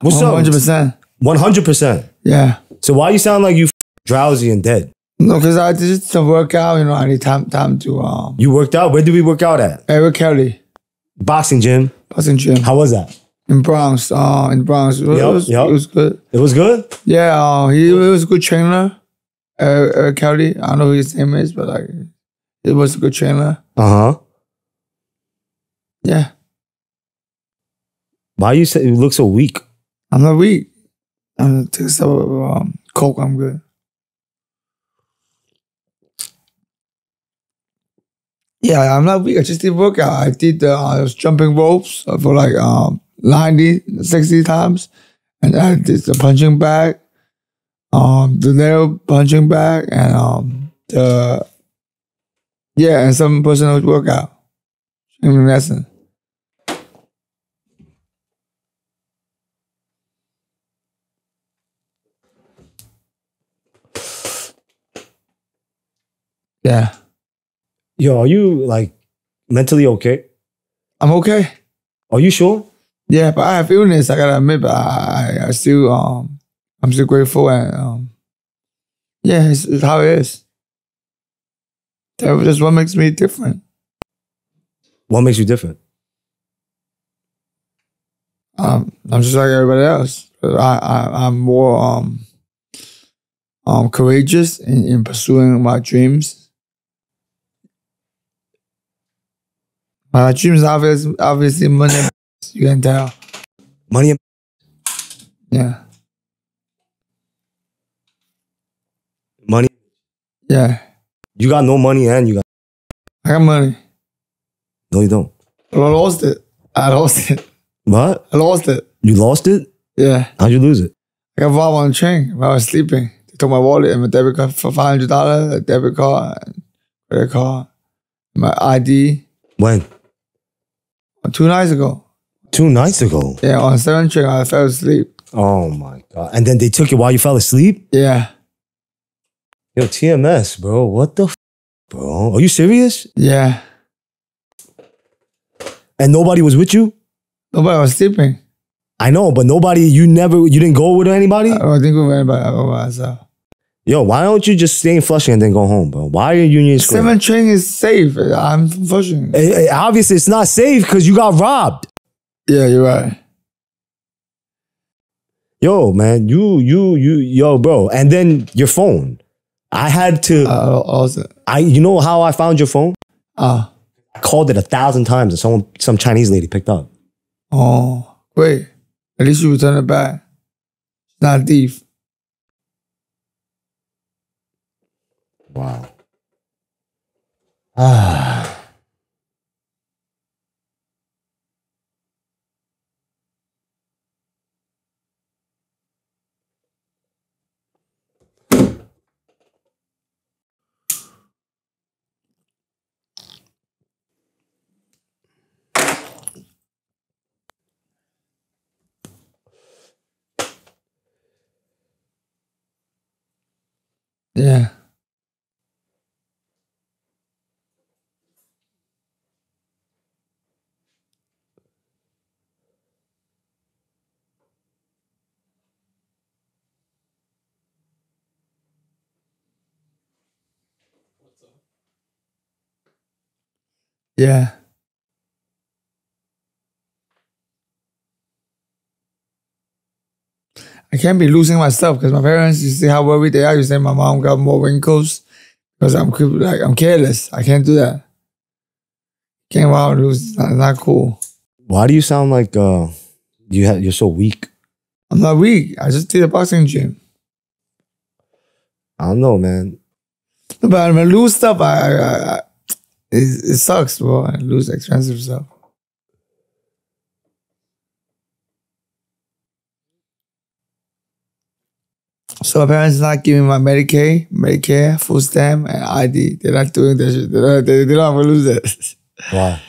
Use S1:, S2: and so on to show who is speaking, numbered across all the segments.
S1: What's up?
S2: 100%.
S1: One hundred percent.
S2: Yeah.
S1: So why you sound like you f- drowsy and dead?
S2: No, because I just some workout, you know, I need time time to um
S1: You worked out. Where did we work out at?
S2: Eric Kelly,
S1: Boxing gym.
S2: boxing gym
S1: How was that?
S2: in Bronx. Uh in Bronx. It it was,
S1: yup.
S2: it was good.
S1: It was good.
S2: Yeah, uh, he, he was a good trainer. Eric, Eric Kelly. I don't know who his name is, but like it was a good trainer.
S1: Uh huh.
S2: Yeah.
S1: Why you say you look so weak?
S2: I'm not weak. I'm gonna take some um, coke, I'm good. Yeah, I'm not weak. I just did workout. I did uh, I was jumping ropes for like um 90, 60 times. And I did the punching bag, um, the nail punching bag, and um the yeah, and some personal workout. Training Yeah.
S1: Yo, are you like mentally okay?
S2: I'm okay.
S1: Are you sure?
S2: Yeah, but I have illness. I gotta admit, but I, I, still um I'm still grateful and um yeah, it's, it's how it is. That- That's what makes me different.
S1: What makes you different?
S2: Um, I'm just like everybody else. I, I I'm more um um courageous in, in pursuing my dreams. My dreams obvious, obviously money. You can tell.
S1: Money.
S2: Yeah,
S1: Money.
S2: yeah.
S1: You got no money and you got
S2: I got money.
S1: no. You don't.
S2: I lost it. I lost it.
S1: What?
S2: I lost it.
S1: You lost it?
S2: Yeah.
S1: How'd you lose it?
S2: I got robbed on the train while I was sleeping. They took my wallet and my debit card for five hundred dollars, a debit card, and credit card, my ID.
S1: When?
S2: Two nights ago.
S1: Two nights ago.
S2: Yeah, on seven train, I fell asleep.
S1: Oh my god! And then they took it while you fell asleep.
S2: Yeah,
S1: Yo, TMS, bro. What the, f- bro? Are you serious?
S2: yeah.
S1: And nobody was with you?
S2: Nobody was sleeping.
S1: I know, but nobody. You never. You didn't go with anybody.
S2: I don't think of anybody. I go by myself.
S1: Yo, why don't you just stay in Flushing and then go home, bro? Why are you Union Square?
S2: Seven train is safe. I'm flushing.
S1: Eh, eh, obviously, it's not safe because you got robbed.
S2: Yeah, you're right.
S1: Yo, man, you, you, you, yo, bro. And then your phone. I had to.
S2: I lost it.
S1: I. You know how I found your phone?
S2: Ah,
S1: I called it a thousand times, and someone, some Chinese lady picked up.
S2: oh, wait. At least you returned it back. It's not a thief.
S1: Wow. Ah.
S2: Yeah. Yeah. I can't be losing myself because my parents, you see how worried they are. You say my mom got more wrinkles because I'm like I'm careless. I can't do that. Can't wow lose. Not, not cool.
S1: Why do you sound like uh, you ha- you're so weak?
S2: I'm not weak. I just did a boxing gym.
S1: I don't know, man.
S2: But when I lose stuff, I, I, I it, it sucks, bro. I lose expensive stuff. So my parents not giving my Medicaid, Medicare, full stamp, and ID. They're not doing that shit. They don't, they, they know I'm gonna lose it.
S1: Why?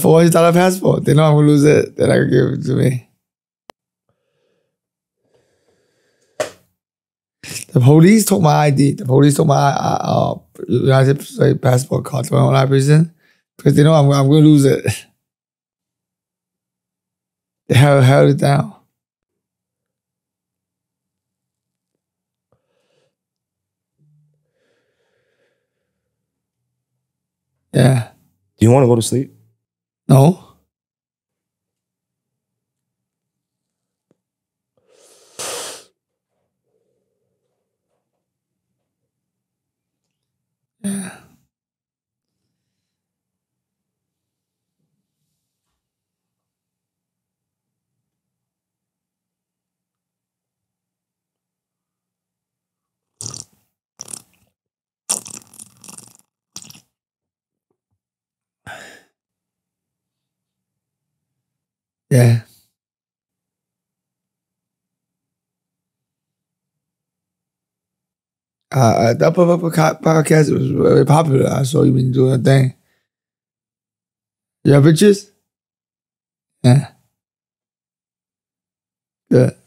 S2: Four hundred dollar passport. They know I'm gonna lose it. They're not gonna give it to me. The police took my ID. The police took my uh, I to play basketball cards for my own operation because they know I'm, I'm going to lose it. They held, held it down. Yeah.
S1: Do you want to go to sleep?
S2: No. Yeah. Uh, that podca- podcast was very popular. I saw you been doing a thing. You have pictures? Yeah. Good.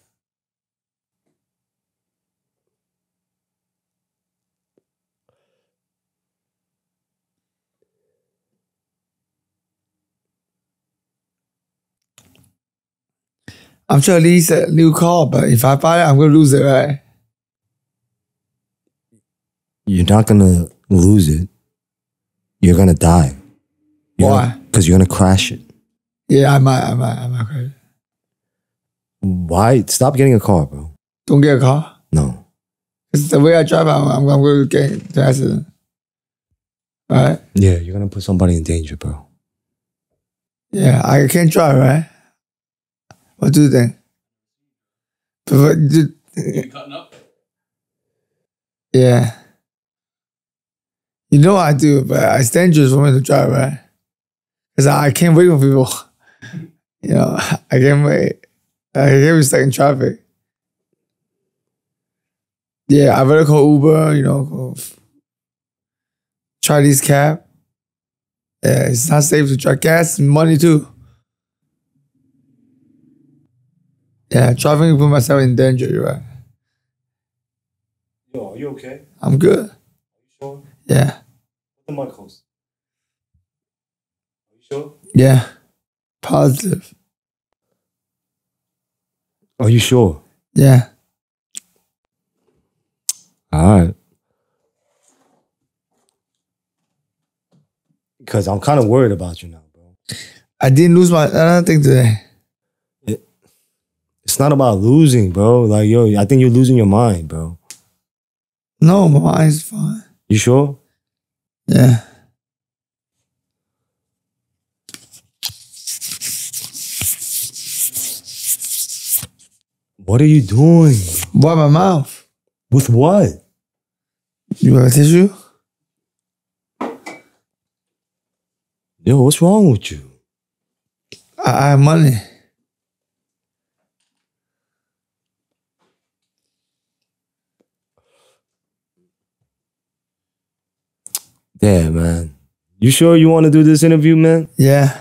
S2: I'm trying to lease a new car, but if I buy it, I'm gonna lose it, right?
S1: You're not gonna lose it. You're gonna die.
S2: Why?
S1: Because you're gonna crash it.
S2: Yeah, I might, I might, I might. crash.
S1: Why? Stop getting a car, bro.
S2: Don't get a car.
S1: No.
S2: It's the way I drive. I'm, I'm, going to get an accident. Right?
S1: Yeah, you're gonna put somebody in danger, bro.
S2: Yeah, I can't drive, right? What do you think? You-
S3: cutting up?
S2: yeah. You know I do, but it's dangerous for me to drive, right? Because I, can't wait for people. You know, I can't wait. I can't be stuck in traffic. Yeah, I better call Uber, you know, try these cab. Yeah, it's not safe to drive. Gas and money too. Yeah, driving put myself in danger, you're right.
S1: Yo, are you okay?
S2: I'm good.
S1: Sure.
S2: Yeah.
S1: Put the mic close. Are you sure?
S2: Yeah. Positive.
S1: Are you sure?
S2: Yeah.
S1: All right. Because I'm kind of worried about you now, bro.
S2: I didn't lose my I don't think today.
S1: It's not about losing, bro. Like, yo, I think you're losing your mind, bro.
S2: No, my mind's fine.
S1: You sure?
S2: Yeah.
S1: What are you doing?
S2: Wipe my mouth.
S1: With what?
S2: You want a tissue?
S1: Yo, what's wrong with you?
S2: I, I have money.
S1: Yeah, man. You sure you want to do this interview, man?
S2: Yeah.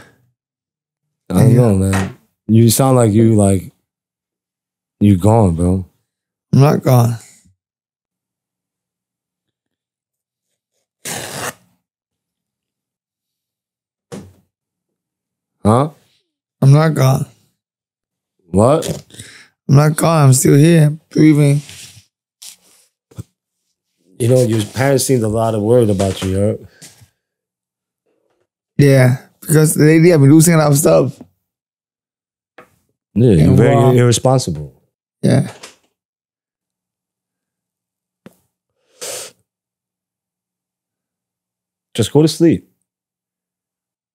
S1: I don't know, man. You sound like you like you gone, bro.
S2: I'm not gone.
S1: Huh?
S2: I'm not gone.
S1: What?
S2: I'm not gone. I'm still here, breathing.
S1: You know, your parents seemed a lot of worried about you, yo.
S2: Yeah. Because lately I've been losing a lot of stuff.
S1: Yeah, you're
S2: And
S1: very
S2: wow.
S1: irresponsible.
S2: Yeah.
S1: Just go to sleep.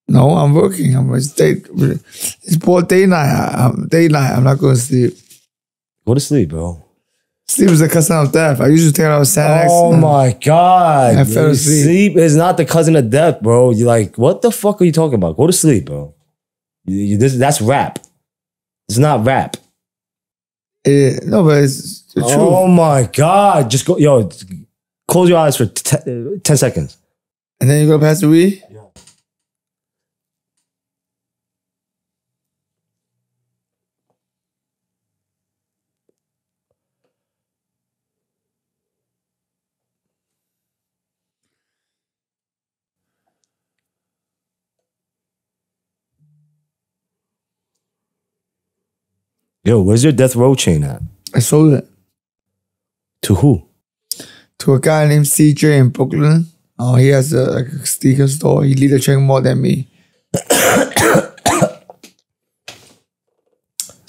S2: No, I'm working. I'm it's day. It's broad day night. I'm day night. I'm not going to sleep.
S1: Go to sleep, bro.
S2: Sleep is the cousin of death. I usually take it out of Xanax.
S1: Oh my god.
S2: I fell asleep.
S1: Sleep is not the cousin of death, bro. You like, what the fuck are you talking about? Go to sleep, bro. You, you- this, that's rap. It's not rap.
S2: Yeah, no, but it's the truth.
S1: Oh my god. Just go, yo, close your eyes for te- 10 seconds.
S2: And then you go past the weed?
S1: Yo, where's your death row chain at?
S2: I sold it
S1: To who?
S2: to a guy named CJ in Brooklyn. Oh, he has a, like a sneaker store. He lead the chain more than me.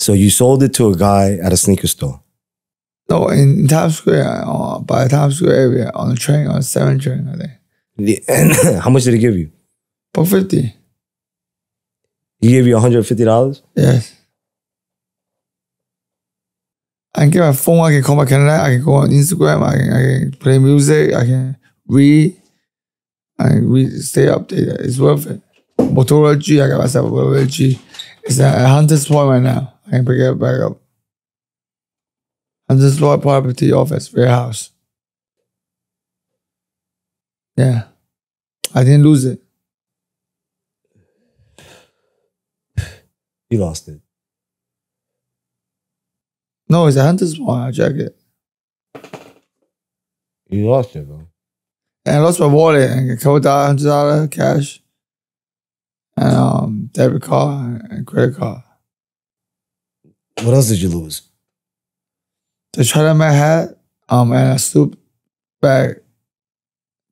S1: So you sold it to a guy at a sneaker store.
S2: No, in, Times Square, uh, by the Times Square area, on a train, on a seven train, I think.
S1: The- how much did he give you?
S2: Buck fifty.
S1: He gave you $150?
S2: Yes. I can get my phone. I can call my Canada. I can go on Instagram. I can, I can play music. I can read. I can read, stay updated. It's worth it. Motorola G. I got myself a Motorola G. It's at Hunter's Point right now. I can pick it back up. Hunter's Point Property Office, warehouse. Yeah. I didn't lose it.
S1: You lost it.
S2: No, it's a Hunter's check it.
S1: You lost it, bro.
S2: And I lost my wallet and a couple dollar, hundred dollar cash, and um, debit card and credit card.
S1: What else did you lose?
S2: The shot in my hat, um, and a soup bag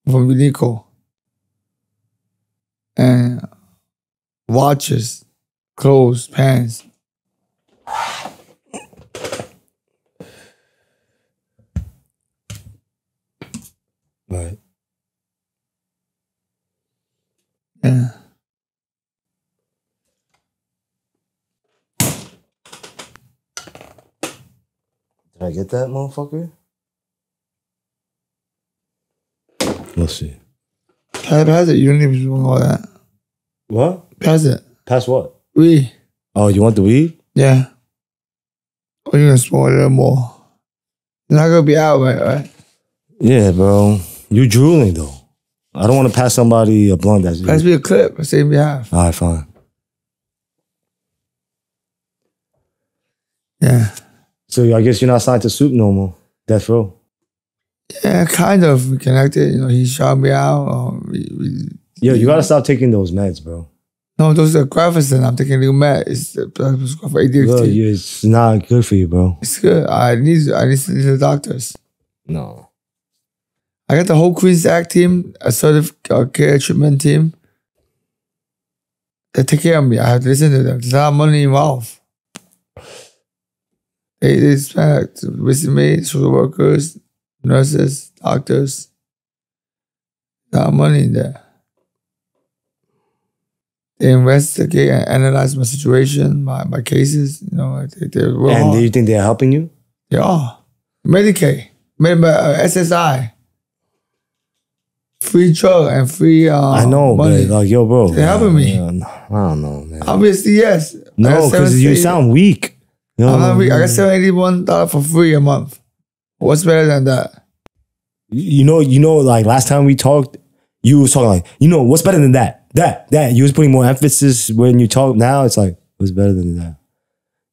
S2: from Unico, and watches, clothes, pants.
S1: Right.
S2: Yeah.
S1: Did I get that, motherfucker? Let's see.
S2: Pass, pass it. You don't even do all that.
S1: What?
S2: Pass it.
S1: Pass what?
S2: We.
S1: Oh, you want the weed?
S2: Yeah. Or you gonna smoke a little more. You're not gonna be out, right? Right?
S1: Yeah, bro. You drooling though. I don't want to pass somebody a blunt that's.
S2: Pass me a clip. Same behalf.
S1: All right, fine.
S2: Yeah.
S1: So I guess you're not signed to Soup no more. Death Row.
S2: Yeah, kind of. We connected. You know, he shot me out. Um, we, we,
S1: Yo, you gotta stop taking those meds, bro.
S2: no, those are Grafison. I'm taking new med. It's for ADHD.
S1: Bro, it's not good for you, bro.
S2: It's good. I need. I need to see the doctors.
S1: No.
S2: I got the whole Queens Act team, a certificate uh, care treatment team. They take care of me. I have to listen to them. There's a lot of money involved. They, they spend with me, social workers, nurses, doctors. A lot of money in there. They investigate and analyze my situation, my, my cases. You know, they, they
S1: And
S2: hard.
S1: do you think they're helping you?
S2: They are. Medicaid, Med- uh, SSI, free drug and free uh,
S1: I know,
S2: money.
S1: but like, yo, bro.
S2: They're helping me.
S1: I don't know, man.
S2: Obviously, yes.
S1: No, because you sound weak. Yo,
S2: I'm not weak. I got seven eighty one dollar for free a month. What's better than that?
S1: You know, you know, like last time we talked, you was talking like, you know, what's better than that? That, that. You was putting more emphasis when you talk. Now it's like, what's better than that?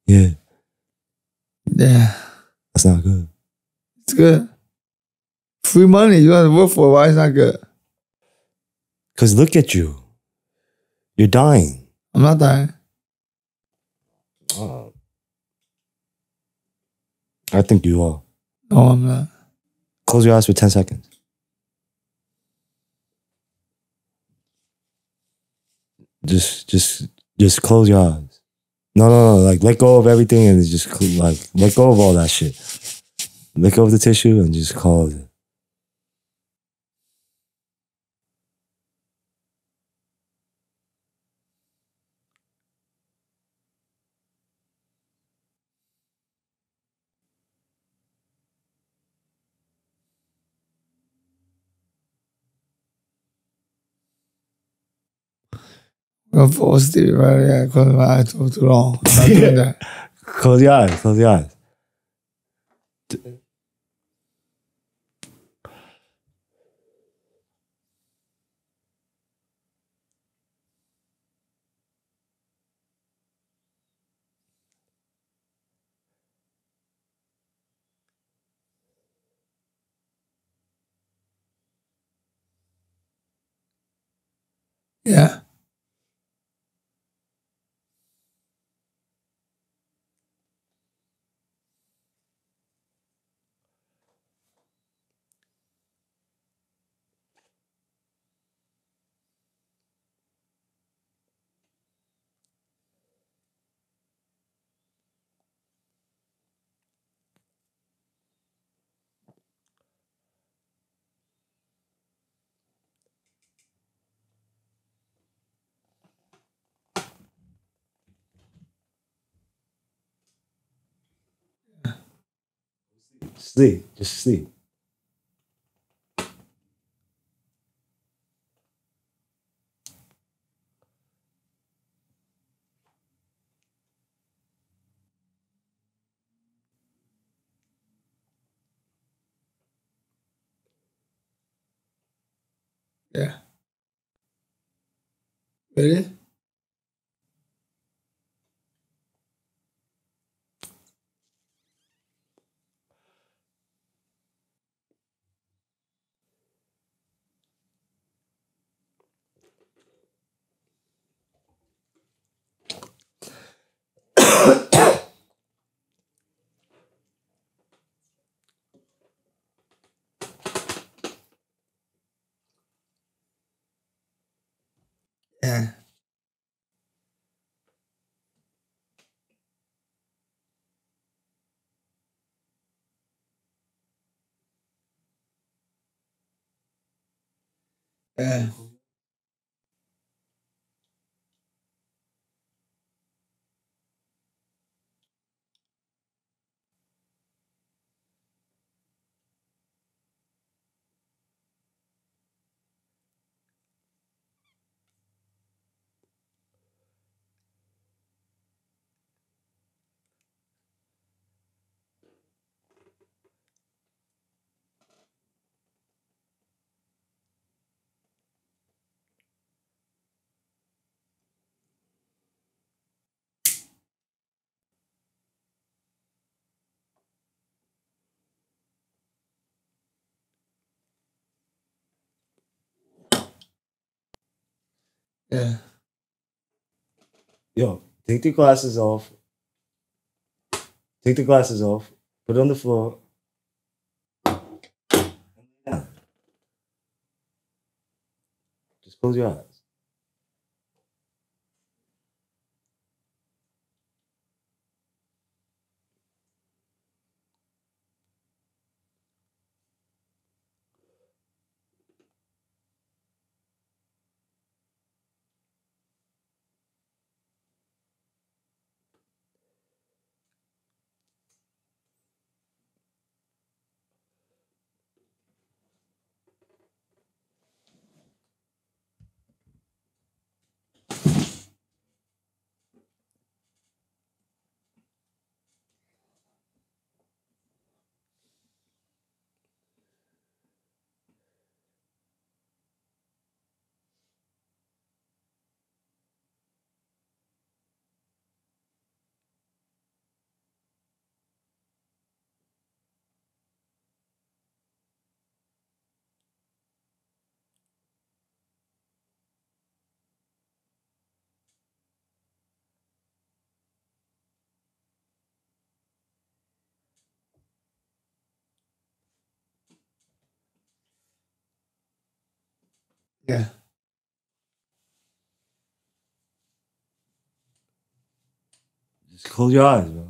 S1: Yeah,
S2: Yeah,
S1: that's not good.
S2: it's good. Free money. You don't to work for it. Why it's not good?
S1: Because look at you. You're dying.
S2: I'm not dying.
S1: Oh. I think you are.
S2: No, I'm not.
S1: Close your eyes for 10 seconds. Just, just, just close your eyes. No, no, no. Like, let go of everything and just, like, let go of all that shit. Let go of the tissue and just close it.
S2: I'm gonna fall asleep right there. Close my eyes too, too long. I'm not doing that.
S1: Close your eyes. Close your eyes.
S2: Yeah.
S1: Sleep. Just sleep.
S2: Yeah. Ready? Yeah. Yeah. Yeah.
S1: Yo, take the glasses off. Take the glasses off. Put it on the floor. Yeah. Just close your eyes.
S2: Yeah.
S1: Just close your eyes.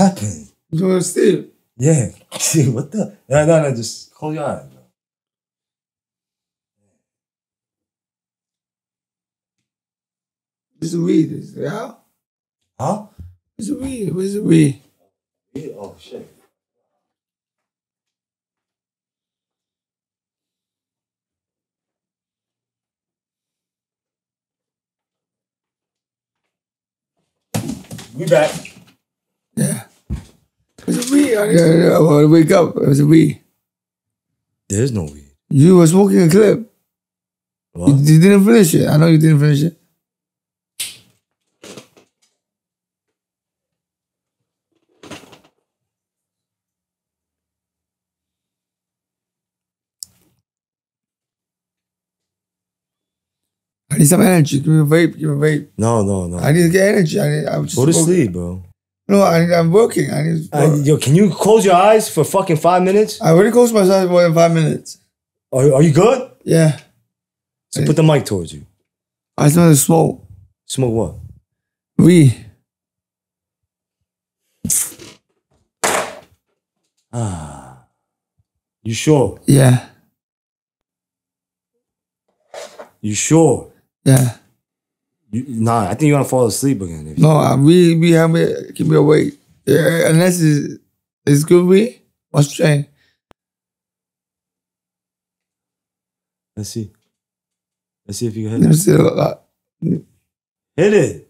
S1: Happened?
S2: You want to sleep?
S1: Yeah. See, what the? No, no, no. Just close your eyes. bro.
S2: This is weed. Is, yeah?
S1: Huh?
S2: This is weed. Where's the weed?
S1: Yeah, Oh, shit. We back.
S2: Yeah. Where's a weed? I, I, I want to wake up. Where's a weed?
S1: There's no weed.
S2: You were smoking a clip.
S1: What?
S2: You, you didn't finish it. I know you didn't finish it. I need some energy. Give me a vape. Give me a vape.
S1: No, no, no.
S2: I need to get energy. I need. I'm just
S1: Go to
S2: working.
S1: sleep, bro.
S2: No, I, I'm working. I need.
S1: Uh, yo, can you close your eyes for fucking five minutes?
S2: I already closed myself more than five minutes.
S1: Are, are you good?
S2: Yeah.
S1: So put the mic towards you.
S2: I smell the smoke.
S1: Smoke what?
S2: We.
S1: Ah. You sure?
S2: Yeah.
S1: You sure?
S2: Yeah.
S1: You, nah, I think you're gonna fall asleep again.
S2: No, uh, we we have me keep me awake. Yeah, unless it's, it's good we. What's change?
S1: Let's see. Let's see if you can
S2: Let
S1: hit
S2: me
S1: it.
S2: see. Uh,
S1: Hit it.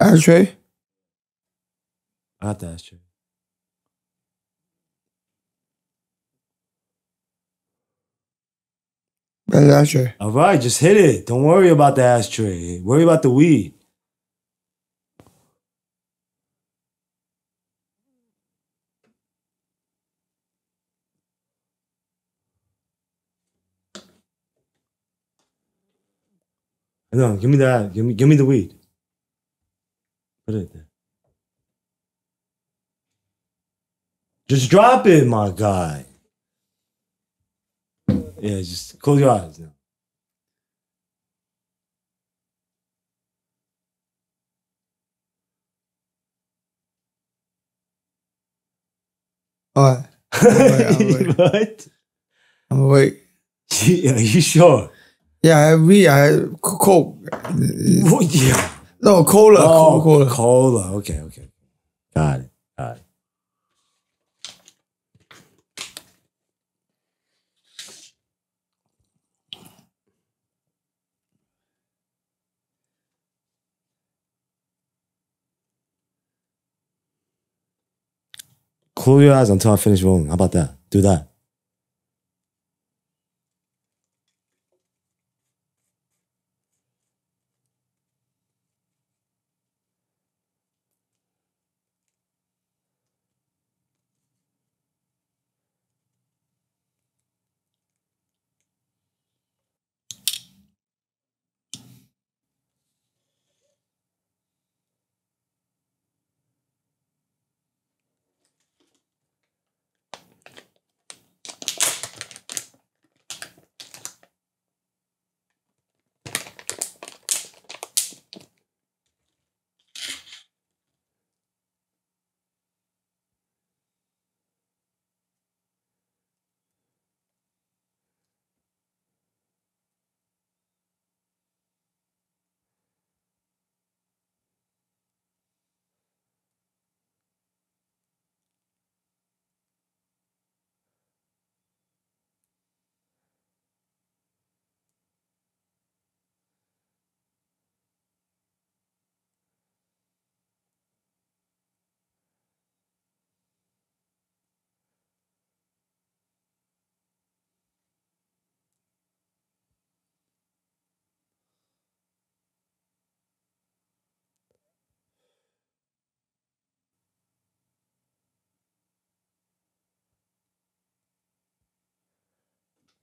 S2: ashtray.
S1: I got that shit.
S2: That's ashtray.
S1: All right, just hit it. Don't worry about the ashtray. Worry about the weed. No, give me that. Give me, give me the weed. Put it there. Just drop it, my guy. Yeah, just close your eyes now.
S2: All right. I'm awake.
S1: what?
S2: I'm awake.
S1: Yeah, Are you sure?
S2: Yeah, I we. I have co- coke.
S1: Yeah.
S2: No cola.
S1: Oh,
S2: cola.
S1: cola. Okay, okay. Got it. Got it. Close your eyes until I finish rolling. How about that? Do that.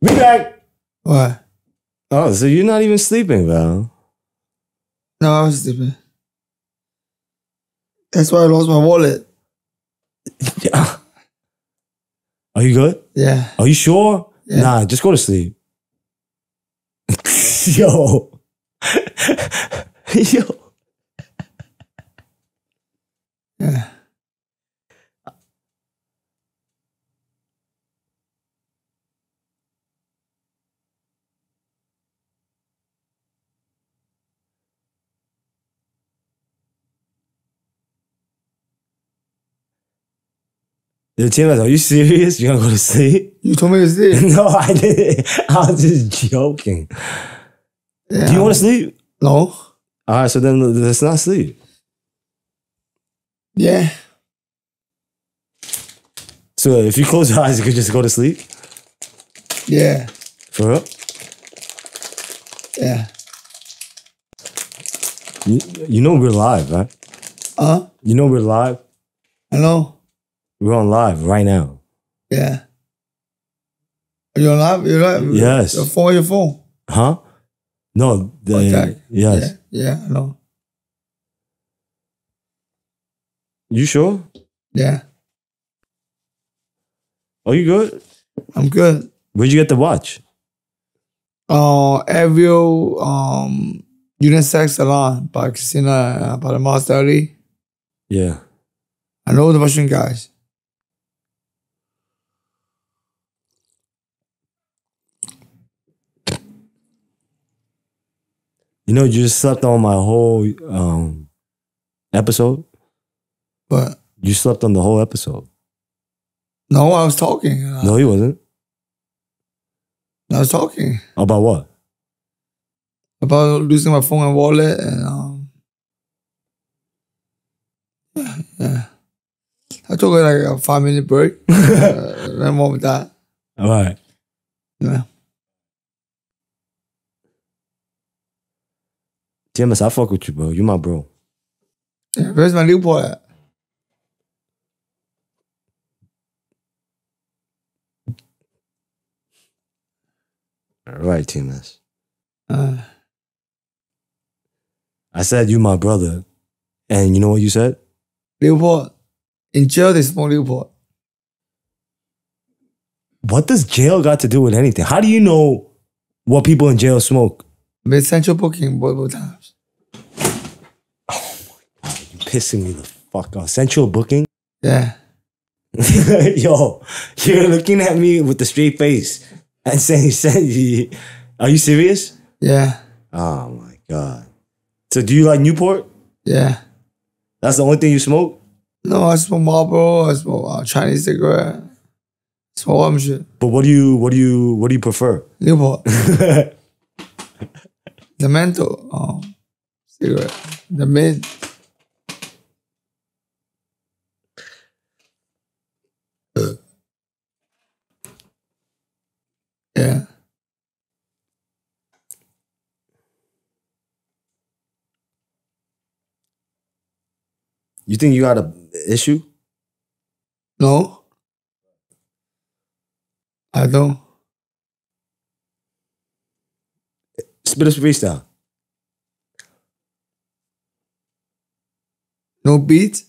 S1: Be back.
S2: What?
S1: Oh, so you're not even sleeping, Val.
S2: No, I was sleeping. That's why I lost my wallet.
S1: Yeah. Are you good?
S2: Yeah.
S1: Are you sure?
S2: Yeah.
S1: Nah, just go to sleep. Yo. Yo. Yo, Tim, are you serious? You're gonna go to sleep?
S2: You told me to sleep.
S1: no, I didn't. I was just joking.
S2: Yeah.
S1: Do you want to sleep?
S2: No.
S1: All right, so then let's not sleep.
S2: Yeah.
S1: So if you close your eyes, you could just go to sleep.
S2: Yeah.
S1: For real?
S2: Yeah.
S1: You, you know we're live, right?
S2: Huh?
S1: You know we're live.
S2: I know.
S1: We're on live right now.
S2: Yeah. Are you on live? You're live?
S1: Yes.
S2: Your phone, your phone.
S1: Huh? No. The,
S2: Okay.
S1: Yes.
S2: Yeah. Yeah. I know.
S1: You sure?
S2: Yeah.
S1: Are you good?
S2: I'm good.
S1: Where'd you get the watch?
S2: Uh, Avio, um, unisex salon by Christina, by the Master Ali.
S1: Yeah.
S2: I know the Russian guys.
S1: You know, you just slept on my whole um episode.
S2: But
S1: You slept on the whole episode.
S2: no, I was talking.
S1: No, he wasn't.
S2: I was talking
S1: About what?
S2: about losing my phone and wallet and um yeah, yeah. I took like a five minute break. uh, and more with that.
S1: All right.
S2: Yeah.
S1: TMS, I fuck with you, bro. You my bro.
S2: yeah. Where's my Newport at?
S1: All right, TMS.
S2: Uh,
S1: I said you my brother. And you know what you said?
S2: Newport. In jail, they smoke Newport.
S1: What does jail got to do with anything? How do you know what people in jail smoke?
S2: Made central booking multiple times.
S1: You pissing me the fuck off. Central booking?
S2: Yeah.
S1: Yo, you're looking at me with a straight face and saying, Are you serious?
S2: Yeah.
S1: Oh my God. So do you like Newport?
S2: Yeah.
S1: That's the only thing you smoke?
S2: No, I smoke Marlboro. I smoke uh, Chinese cigarette. Smoke other shit.
S1: But what do you what do you what do you prefer?
S2: Newport. the menthol um, cigarette. The mint. Yeah.
S1: you think you got a issue?
S2: No. I don't.
S1: Spit us freestyle.
S2: No beat.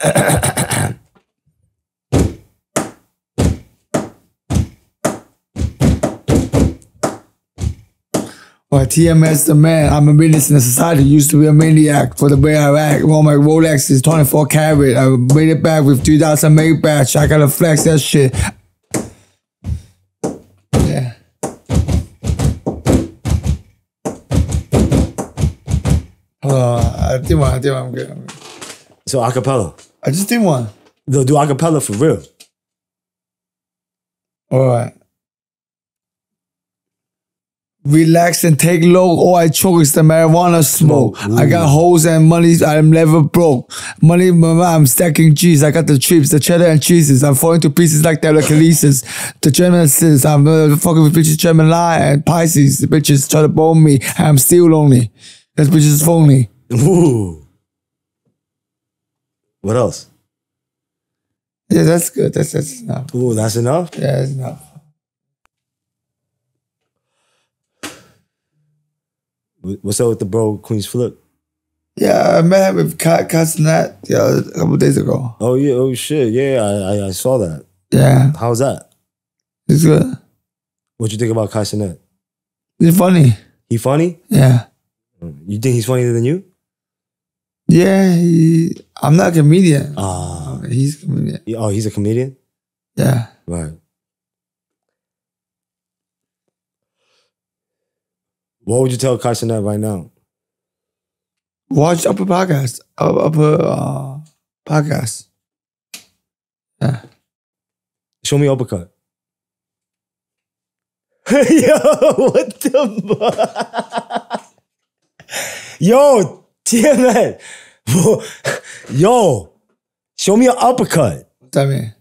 S2: TMS the man. I'm a menace in the society. Used to be a maniac for the way I act. Well, my Rolex is 24 karat. I made it back with 2000 Maybach. I gotta flex that shit. Yeah. Hold on. I did one. I did one. I'm good. I'm good.
S1: So acapella.
S2: I just did one.
S1: They'll do acapella for real.
S2: All right. Relax and take low. All I choke is the marijuana smoke.
S1: Smoke.
S2: I got hoes and money. I'm never broke. Money, mama, I'm stacking cheese. I got the trips, the cheddar and cheeses. I'm falling to pieces like. The German sis. I'm uh, fucking with bitches, Gemini and Pisces. The bitches try to bone me. I'm still lonely. That bitch is phony.
S1: Ooh. What else?
S2: Yeah, that's good. That's that's enough.
S1: Ooh, that's enough?
S2: Yeah, that's enough.
S1: What's up with the bro Queen's Flip?
S2: Yeah, I met him with Kat Castanet yeah, a couple days ago.
S1: Oh yeah, oh shit. Yeah, I, I I saw that.
S2: Yeah,
S1: How's that?
S2: it's good.
S1: What you think about Cenat?
S2: He's funny.
S1: He funny?
S2: Yeah.
S1: You think he's funnier than you?
S2: Yeah, he, I'm not a comedian.
S1: Ah,
S2: He's a comedian.
S1: oh, he's a comedian.
S2: Yeah.
S1: Right. What would you tell Kai Cenat right now?
S2: Watch Upper Podcast. Upper, uh, Podcast. Yeah.
S1: Show me uppercut. Yo, what the fuck? Yo, TMN. Yo, show me an uppercut.
S2: What's that mean?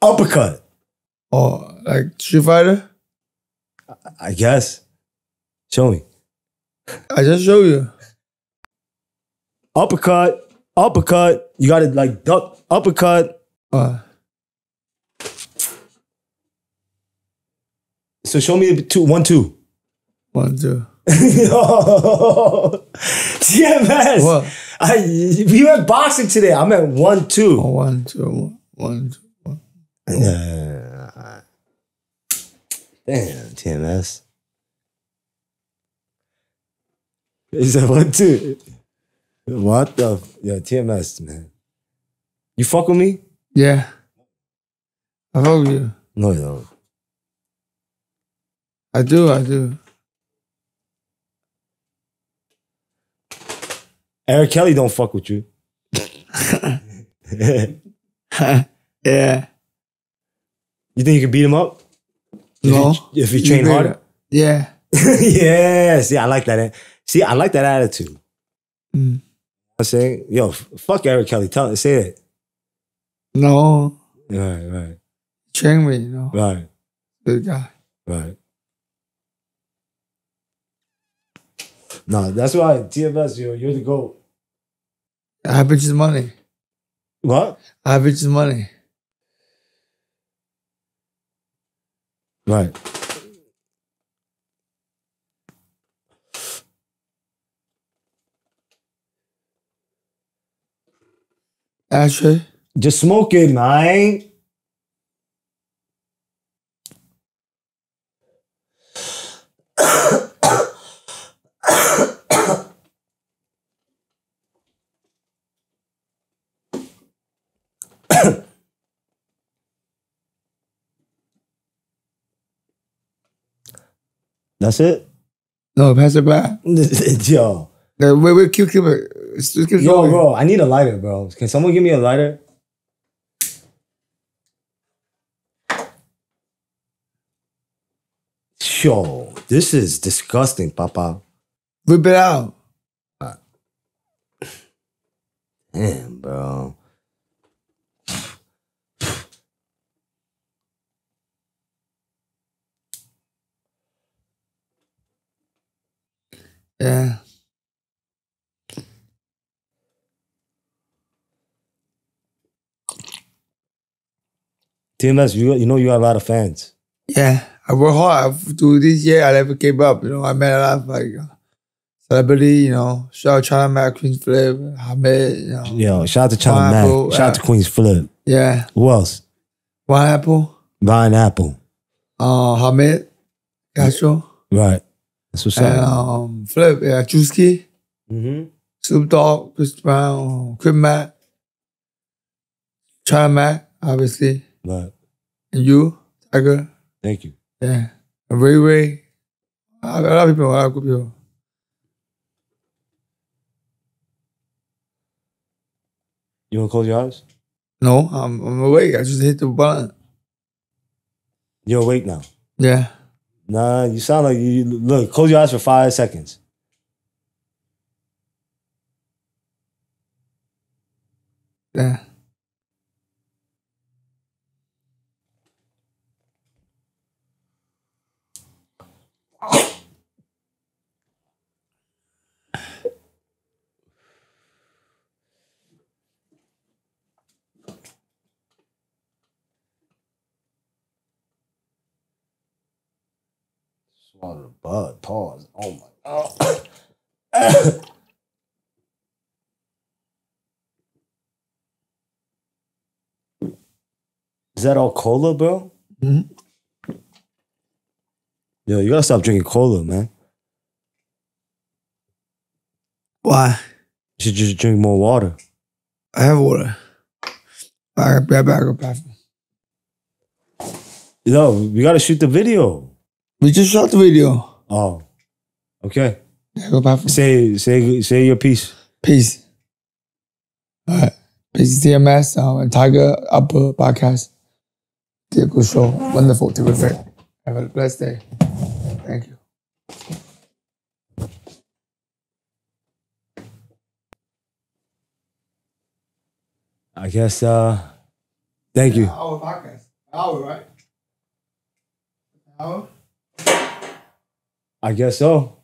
S1: Uppercut.
S2: Oh, like Street Fighter?
S1: I guess. Show me.
S2: I just show you.
S1: Uppercut. Uppercut. You got to like duck. Uppercut.
S2: Uh,
S1: So show me the two, one, two.
S2: one, two.
S1: Yo, TMS.
S2: What?
S1: I, we went boxing today. I'm at one, two.
S2: Oh, one, two, one, two, one.
S1: Yeah. Damn, TMS. Is that one, two? What the? f- Yeah, TMS, man. You fuck with me?
S2: Yeah. I fuck with you.
S1: No, you don't.
S2: I do, I do.
S1: Eric Kelly don't fuck with you.
S2: yeah.
S1: You think you can beat him up? If
S2: No.
S1: You, if you train
S2: better.
S1: harder?
S2: Yeah.
S1: yeah. See, I like that. See, I like that attitude.
S2: Mm.
S1: I'm saying, yo, fuck Eric Kelly. Tell it, say it.
S2: No.
S1: Right, right,
S2: Train me, you know.
S1: right,
S2: Good guy.
S1: right. No, that's why TFS, yo, you're the GOAT.
S2: I have bitches money.
S1: What?
S2: I have bitches money.
S1: Right.
S2: Ashtray.
S1: Just smoking, it, man. That's it?
S2: No, pass it back.
S1: Yo.
S2: No, wait, wait, keep, keep it. Just keep
S1: Yo,
S2: going.
S1: bro, I need a lighter, bro. Can someone give me a lighter? Yo, this is disgusting, Papa.
S2: Rip it out.
S1: Damn, bro.
S2: Yeah.
S1: TMS, you, you know you have a lot of fans.
S2: Yeah. I work hard. Through this year, I never gave up. You know, I met a lot of like uh, celebrity, you know, shout out to China Mac, Queens Flip, Hamid, you know.
S1: Yo, shout out to China Mac. Shout out to Queen's Flip.
S2: Yeah.
S1: Who else?
S2: One Apple,
S1: Ryan Apple.
S2: uh, Hamid, Castro,
S1: Right. That's what's
S2: and
S1: up.
S2: um, Flip, yeah, Druski,
S1: Mm-hmm.
S2: Snoop Dogg, Chris Brown, Crip Mac, China Mac, obviously,
S1: Right.
S2: and you, Tiger,
S1: Thank you.
S2: yeah, and Ray Ray. A lot of people, a lot of good people.
S1: You want to close your eyes?
S2: No, I'm, I'm awake. I just hit the button.
S1: You're awake now.
S2: Yeah.
S1: Nah, you sound like you look. Close your eyes for five seconds.
S2: Yeah.
S1: Swallow the bud. Pause. Oh my god. Is that all cola, bro?
S2: Mhm.
S1: Yo, you gotta stop drinking cola, man.
S2: Why?
S1: You should just drink more water.
S2: I have water. I got back, back, back.
S1: Yo, we gotta shoot the video.
S2: We just shot the video.
S1: Oh, okay.
S2: Yeah, go back.
S1: Say, say, say your piece.
S2: Peace. All right. Peace, TMS um, and Tiger Upper Podcast. A good show. Wonderful, terrific. Have a blessed day. Thank you.
S1: I guess. uh Thank you.
S2: Our podcast. Hour, right? Hour?
S1: I guess so.